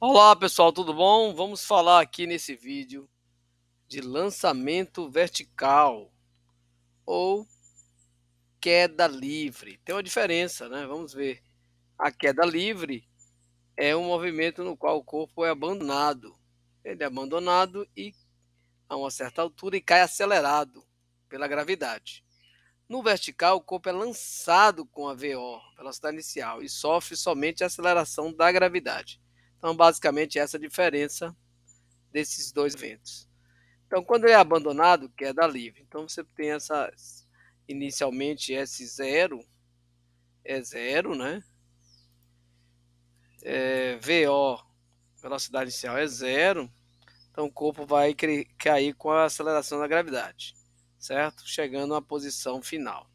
Olá pessoal, tudo bom? Vamos falar aqui nesse vídeo de lançamento vertical ou queda livre. Tem uma diferença, né? Vamos ver. A queda livre é um movimento no qual o corpo é abandonado. Ele é abandonado e a uma certa altura e cai acelerado pela gravidade. No vertical, o corpo é lançado com a VO, velocidade inicial, e sofre somente a aceleração da gravidade. Então, basicamente, essa é a diferença desses dois eventos. Então, quando ele é abandonado, queda livre. Então, você tem essa, inicialmente, S0 é zero, né? É, VO, velocidade inicial, é zero. Então, o corpo vai cair com a aceleração da gravidade, certo? Chegando à posição final.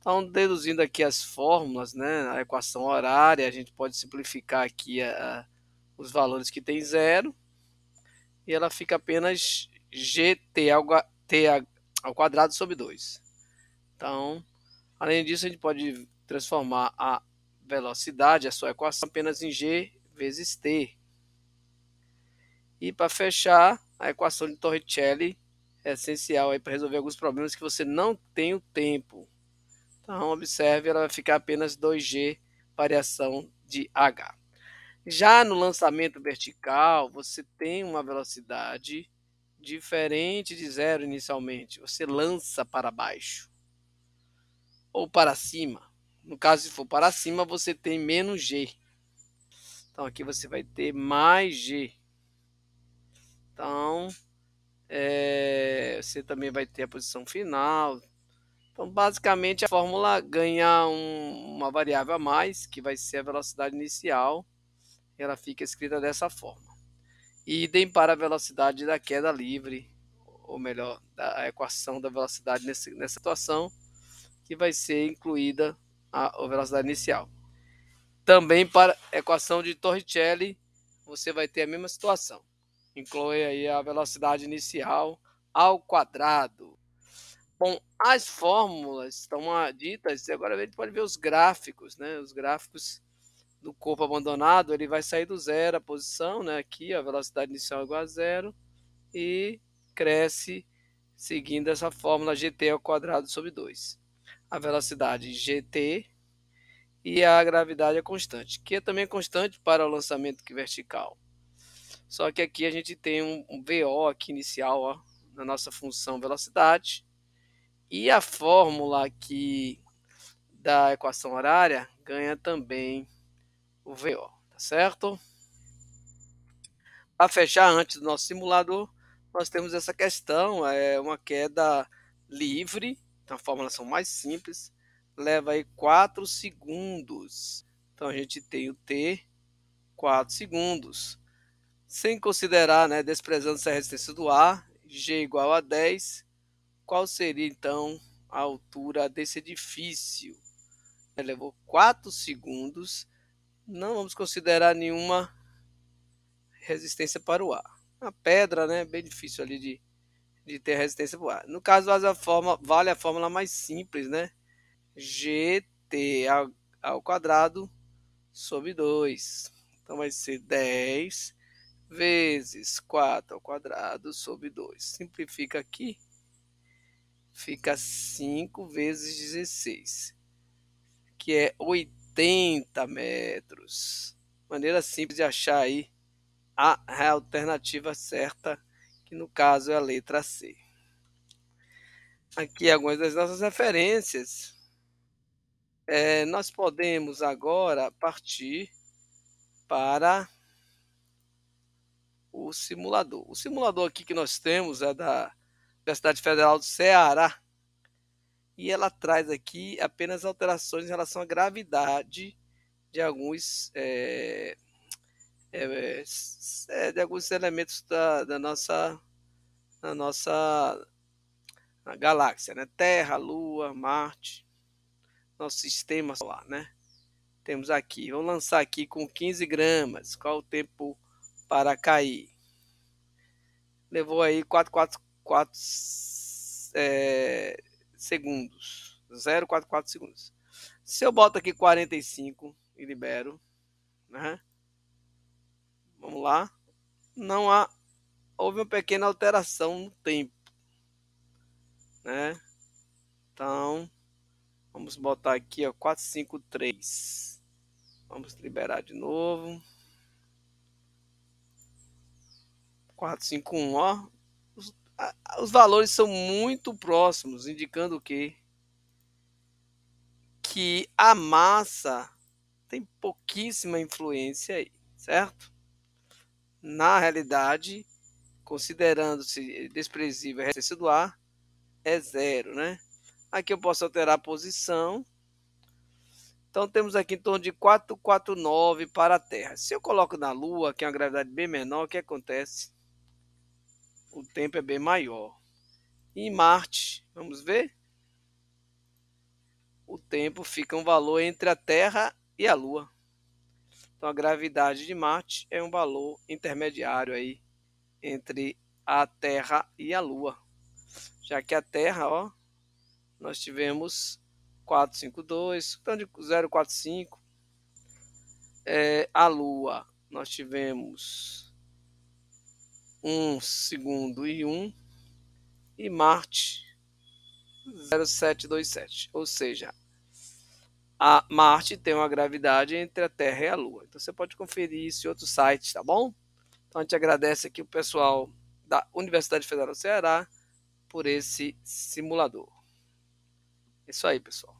Então, deduzindo aqui as fórmulas, né, a equação horária, a gente pode simplificar aqui a, a, os valores que tem zero e ela fica apenas gt ao, t ao quadrado sobre 2. Então, além disso, a gente pode transformar a velocidade, a sua equação, apenas em g vezes t. E para fechar, a equação de Torricelli é essencial para resolver alguns problemas que você não tem o tempo. Então, observe, ela vai ficar apenas 2G variação de H. Já no lançamento vertical, você tem uma velocidade diferente de zero inicialmente. Você lança para baixo ou para cima. No caso, se for para cima, você tem menos G. Então, aqui você vai ter mais G. Então, é, você também vai ter a posição final, então, basicamente, a fórmula ganha um, uma variável a mais, que vai ser a velocidade inicial. Ela fica escrita dessa forma. Idem para a velocidade da queda livre, ou melhor, da equação da velocidade nessa, nessa situação, que vai ser incluída a, a velocidade inicial. Também para a equação de Torricelli, você vai ter a mesma situação. Inclui aí a velocidade inicial ao quadrado. Bom, as fórmulas estão ditas, e agora a gente pode ver os gráficos, né? Os gráficos do corpo abandonado, ele vai sair do zero a posição, né? Aqui a velocidade inicial é igual a zero e cresce seguindo essa fórmula gt ao quadrado sobre 2. A velocidade gt e a gravidade é constante, que é também constante para o lançamento vertical. Só que aqui a gente tem um, um VO aqui inicial, ó, na nossa função velocidade, e a fórmula aqui da equação horária ganha também o VO, tá certo? Para fechar, antes do nosso simulador, nós temos essa questão, é uma queda livre, então a formulação mais simples, leva aí 4 segundos. Então a gente tem o T 4 segundos. Sem considerar, né, desprezando a resistência do ar, G igual a 10, qual seria então a altura desse edifício? Levou 4 segundos. Não vamos considerar nenhuma resistência para o ar. A pedra, né, bem difícil ali de, de ter resistência para o ar. No caso, vale a, forma, vale a fórmula mais simples, né? GT ao, ao quadrado sobre 2. Então vai ser 10 vezes 4 ao quadrado sobre 2. Simplifica aqui fica 5 vezes 16, que é 80 metros. Maneira simples de achar aí a alternativa certa, que no caso é a letra C. Aqui algumas das nossas referências. É, nós podemos agora partir para o simulador. O simulador aqui que nós temos é da Universidade Federal do Ceará. E ela traz aqui apenas alterações em relação à gravidade de alguns, é, é, é, de alguns elementos da, da nossa, da nossa galáxia, né? Terra, Lua, Marte, nosso sistema solar, né? Temos aqui, vamos lançar aqui com 15 gramas, qual o tempo para cair? Levou aí 4, 4 é, segundos. 0,44 segundos. Se eu boto aqui 45 e libero, né? Vamos lá. Não há houve uma pequena alteração no tempo, né? Então, vamos botar aqui, ó, 453. Vamos liberar de novo. 451, ó. Os, valores são muito próximos, indicando o quê? Que a massa tem pouquíssima influência aí, certo? Na realidade, considerando-se desprezível a resistência do ar, é zero, né? Aqui eu posso alterar a posição. Então temos aqui em torno de 449 para a Terra. Se eu coloco na Lua, que é uma gravidade bem menor, o que acontece? O tempo é bem maior. Em Marte, vamos ver? O tempo fica um valor entre a Terra e a Lua. Então a gravidade de Marte é um valor intermediário aí entre a Terra e a Lua. Já que a Terra, ó, nós tivemos 452, então de 045. É, a Lua, nós tivemos 1 segundo e 1. E Marte, 0727. Ou seja, a Marte tem uma gravidade entre a Terra e a Lua. Então você pode conferir isso em outros sites, tá bom? Então a gente agradece aqui o pessoal da Universidade Federal do Ceará por esse simulador. É isso aí, pessoal.